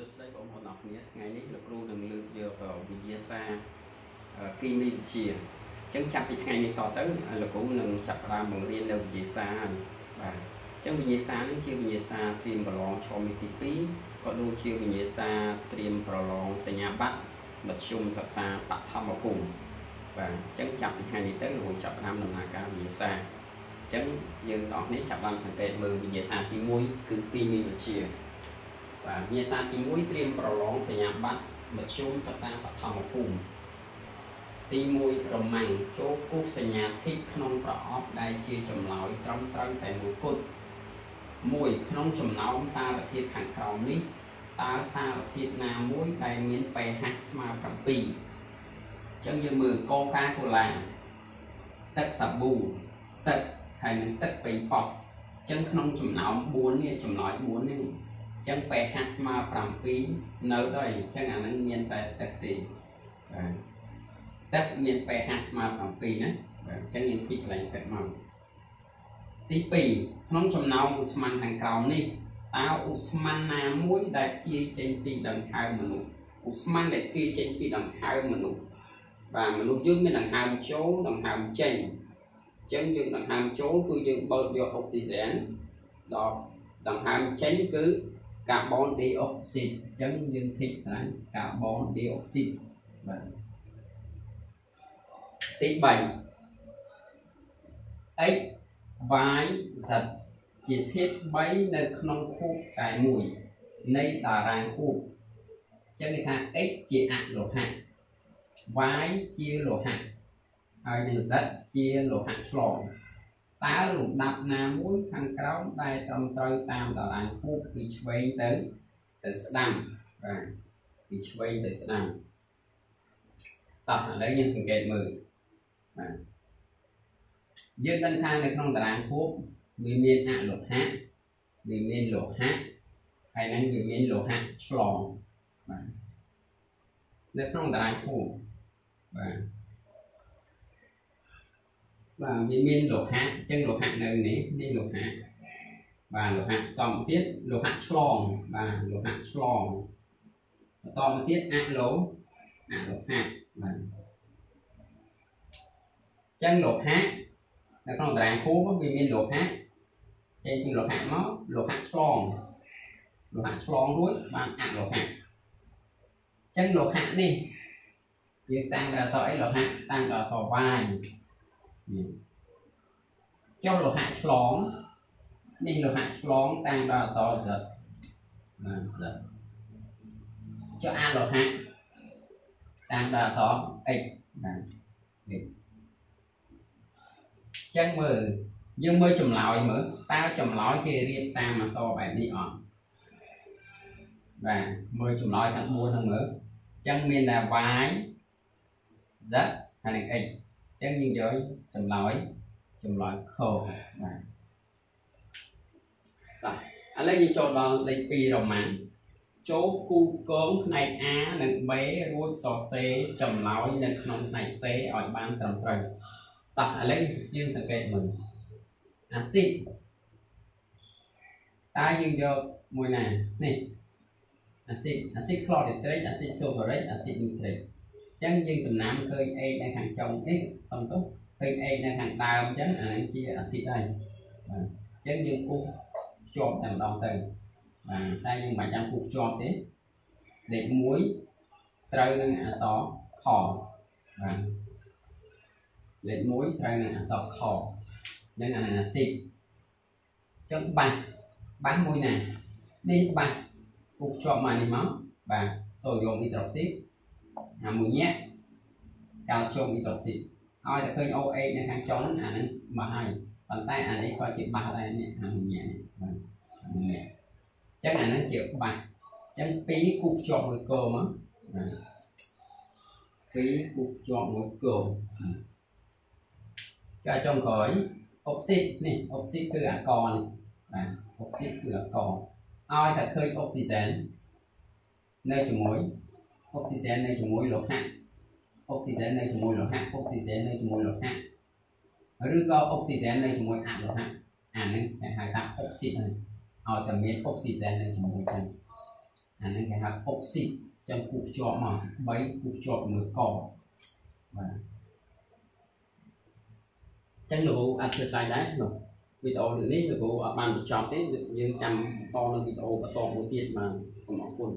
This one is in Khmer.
សួស្តីបងប្អូនអរគ្នាថ្ងៃនេះលោកគ្រូនឹងលើកយកវិទ្យាសាស្ត្រគីមីវិទ្យាអញ្ចឹងចាប់ពីថ្ងៃនេះតទៅលោកគ្រូនឹងចាប់ផ្ដើមបង្រៀននៅវិទ្យាសាស្ត្របាទអញ្ចឹងវិទ្យាសាស្ត្រនេះជាវិទ្យាសាស្ត្រត្រៀមប្រឡងឈុំទី2ក៏ដូចជាវិទ្យាសាស្ត្រត្រៀមប្រឡងសញ្ញាបត្រមធ្យមសិក្សាបឋមភូមិបាទអញ្ចឹងចាប់ពីថ្ងៃនេះទៅលោកគ្រូចាប់ផ្ដើមដំណើរការវិទ្យាសាស្ត្រអញ្ចឹងយើងទាំងអស់គ្នាចាប់បានសង្កេតមើលវិទ្យាសាស្ត្រទី1គឺគីមីវិទ្យា បាទវិញ្ញាសាទី1ត្រៀមប្រឡងសញ្ញាបត្រមធ្យមសិក្សាបឋមភូមិទី1រមាំងចូលគូសសញ្ញាធិក្នុងប្រអប់ដែលជាចម្លើយត្រឹមត្រូវតែមួយគត់1ក្នុងចំណោមសារធាតុខាងក្រោមនេះតើសារធាតុណាមួយដែលមាន pH ស្មើ7អញ្ចឹងយើងមើលកូកាកូឡាទឹកសាប៊ូទឹកហើយនឹងទឹកប៉េងប៉ោះអញ្ចឹងក្នុងចំណោម4នេះចំណោយ4នេះ ចឹង pH ស្មើ7នៅដល់អញ្ចឹងអានឹងមានតែទឹកទេបាទទឹកមាន pH ស្មើ7ណាបាទអញ្ចឹងយើងពីកន្លែងទឹកមកទី2ក្នុងចំណោមឧស្ម័នខាងក្រោមនេះតើឧស្ម័នណាមួយដែលជាចេញពីដង្ហើមមនុស្សឧស្ម័នដែលជាចេញពីដង្ហើមមនុស្សបាទមនុស្សយើងមានដង្ហើមចូលដង្ហើមចេញអញ្ចឹងយើងដង្ហើមចូលគឺយើងបើកយកអុកស៊ីហ្សែនដល់ដង្ហើមចេញគឺ កាបូនឌីអុកស៊ីតអញ្ចឹងយើងធីកកន្លែងកាបូនឌីអុកស៊ីតបាទទី3 x y z ជាធាតុ3នៅក្នុងខូបតែមួយនៃតារាងខូបអញ្ចឹងគេថា x ជាអលោហៈ y ជាលោហៈហើយនឹង z ជាលោហៈឆ្លង តើលំដាប់ណាមួយខាងក្រោមដែលត្រឹមត្រូវតាមតារាងខួបពីឆ្វេងទៅទៅស្ដាំបាទពីឆ្វេងទៅស្ដាំតោះឥឡូវយើងសង្កេតមើលបាទយើងដឹងថានៅក្នុងតារាងខួបវាមានអលោហៈវាមានលោហៈហើយនឹងវាមានលោហៈឆ្លងបាទនៅក្នុងតារាងខួបបាទ បាទវាមានលោហៈអញ្ចឹងលោហៈនៅនេះនេះលោហៈបាទលោហៈតមកទៀតលោហៈឆ្លងបាទលោហៈឆ្លងបន្តមកទៀតអលោអលោហៈបាទអញ្ចឹងលោហៈនៅក្នុងតារាងគូវាមានលោហៈចេញពីលោហៈមកលោហៈឆ្លងលោហៈឆ្លងរួចបានអលោហៈអញ្ចឹងលោហៈនេះយើងតាំងដល់អក្សរអីលោហៈតាំងដល់អក្សរ y ចុះលោហៈឆ្លងនេះលោហៈឆ្លងតាំងដល់អក្សរ z បាទ z ចុះអាលោហៈតាំងដល់អក្សរ x បាទនេះចឹងមើលយើងមើលចម្លើយមើលតើចម្លើយគេរៀបតាមអក្សរបែបនេះអត់បាទមើលចម្លើយទាំង4ហ្នឹងមើលចឹងមានតែ y z ហើយនឹង x ចឹងយើងយកចម្លើយចម្លើយខបាទបាទឥឡូវយើងចូលដល់លេខ2រ៉ូម៉ាំងចូលគូកងផ្នែក A និង B រួចសរសេរចម្លើយនៅក្នុងផ្នែក C ឲ្យបានត្រឹមត្រូវតោះឥឡូវយើងសង្កេតមើលអាស៊ីតតើយើងយកមួយណានេះអាស៊ីតអាស៊ីតក្លរីត្រិកអាស៊ីតសូបារិកអាស៊ីតនីត្រិកអញ្ចឹងយើងចំណាំឃើញ A នៅខាងចុងនេះសំទោសឃើញ A នៅខាងដើមអញ្ចឹងអានេះជាអាស៊ីតហើយបាទអញ្ចឹងយើងពុះភ្ជាប់តែម្ដងទៅបាទតែយើងមិនចាំពុះភ្ជាប់ទេលេខ1ត្រូវនឹងអក្សរខបាទលេខ1ត្រូវនឹងអក្សរខនឹងអាណាស៊ីតអញ្ចឹងបាសបាសមួយណានេះបាសពុះភ្ជាប់មកនេះមកបាទសូយ៉ូមអ៊ីដ្រូស៊ីត អាមួយញាក់កាល់ស្យូមអ៊ីដ្រូស៊ីតឲ្យតែឃើញ OH នៅខាងចុងហ្នឹងអាហ្នឹងបាសហើយប៉ុន្តែអានេះក៏ជាបាសដែរនេះអាមួយញាក់នេះបាទអាមួយញាក់អញ្ចឹងអាហ្នឹងជាបាសអញ្ចឹងពីរគូភ្ជាប់មួយគោមកបាទពីរគូភ្ជាប់មួយគោចាចុងក្រោយអុកស៊ីតនេះអុកស៊ីតគឺអាកនេះបាទអុកស៊ីតគឺអាកឲ្យតែឃើញអុកស៊ីហ្សែននៅជាមួយ អុកស៊ីហ្សែននៅជាមួយលោហៈអុកស៊ីហ្សែននៅជាមួយលោហៈអុកស៊ីហ្សែននៅជាមួយលោហៈឬក៏អុកស៊ីហ្សែននៅជាមួយអលោហៈអានេះគេហៅថាអុកស៊ីតហើយឲ្យតែមានអុកស៊ីហ្សែននៅជាមួយចឹងអាហ្នឹងគេហៅអុកស៊ីតចឹងគូភ្ជាប់មក3គូភ្ជាប់មើលកបាទចឹងលោកអធិស្ឋានដែរនោះវីដេអូនេះលោកអត់បានបញ្ចប់ទេយើងចាំបន្តនៅវីដេអូបន្តមួយទៀតបាទសូមអរគុណ